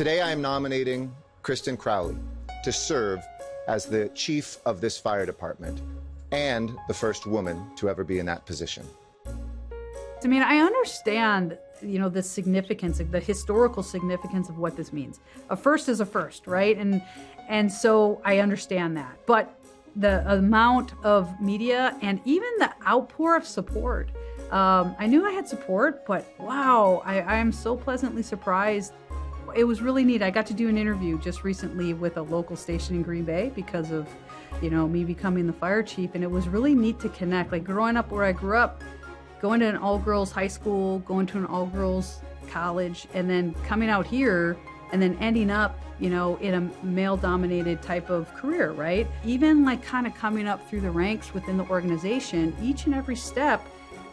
Today I am nominating Kristin Crowley to serve as the chief of this fire department and the first woman to ever be in that position. I mean, I understand, you know, the significance, the historical significance of what this means. A first is a first, right? And and so I understand that. But the amount of media and even the outpour of support. Um, I knew I had support, but wow, I, I am so pleasantly surprised. It was really neat. I got to do an interview just recently with a local station in Green Bay because of, you know, me becoming the fire chief, and it was really neat to connect. Like growing up where I grew up, going to an all girls high school, going to an all girls college, and then coming out here and then ending up, you know, in a male dominated type of career, right? Even like kind of coming up through the ranks within the organization, each and every step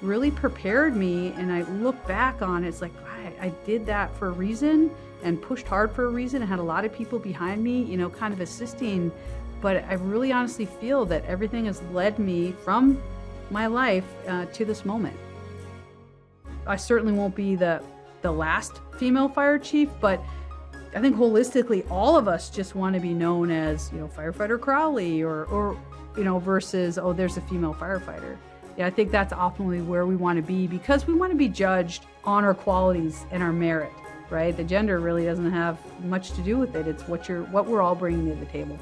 really prepared me. And I look back on it, it's like, I, did that for a reason and pushed hard for a reason. I had a lot of people behind me, you know, kind of assisting. But I really honestly feel that everything has led me from my life uh, to this moment. I certainly won't be the the last female fire chief, but I think holistically, all of us just want to be known as, you know, firefighter Crowley or, or, you know, versus, oh, there's a female firefighter. I think that's ultimately where we want to be because we want to be judged on our qualities and our merit, right? The gender really doesn't have much to do with it. It's what you're, what we're all bringing to the table.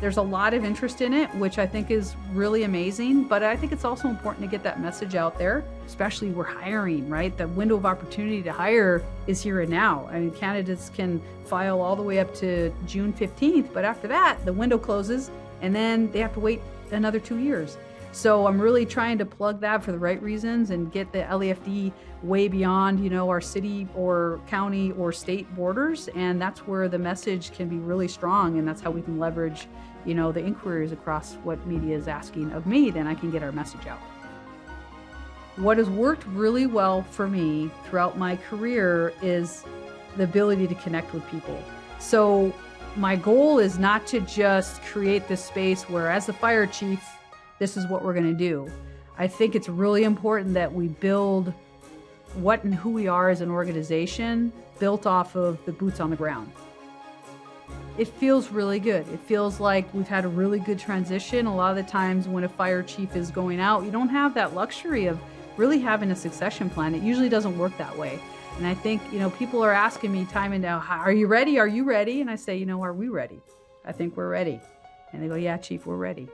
There's a lot of interest in it, which I think is really amazing, but I think it's also important to get that message out there, especially we're hiring, right? The window of opportunity to hire is here and now. I mean, candidates can file all the way up to June 15th, but after that, the window closes and then they have to wait another two years. So I'm really trying to plug that for the right reasons and get the LAFD way beyond, you know, our city or county or state borders. And that's where the message can be really strong. And that's how we can leverage, you know, the inquiries across what media is asking of me. Then I can get our message out. What has worked really well for me throughout my career is the ability to connect with people. So my goal is not to just create this space where, as the fire chief, this is what we're going to do. I think it's really important that we build what and who we are as an organization built off of the boots on the ground. It feels really good. It feels like we've had a really good transition. A lot of the times when a fire chief is going out, you don't have that luxury of really having a succession plan. It usually doesn't work that way. And I think, you know, people are asking me time and now, are you ready? Are you ready? And I say, you know, are we ready? I think we're ready. And they go, yeah, chief, we're ready.